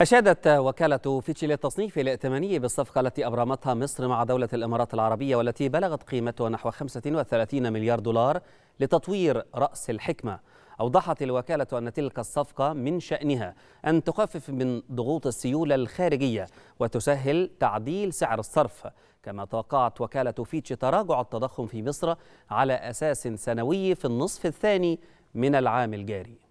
أشادت وكالة فيتشي للتصنيف الائتماني بالصفقة التي أبرمتها مصر مع دولة الإمارات العربية والتي بلغت قيمتها نحو 35 مليار دولار لتطوير رأس الحكمة. أوضحت الوكالة أن تلك الصفقة من شأنها أن تخفف من ضغوط السيولة الخارجية وتسهل تعديل سعر الصرف. كما توقعت وكالة فيتش تراجع التضخم في مصر على أساس سنوي في النصف الثاني من العام الجاري.